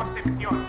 Concepción.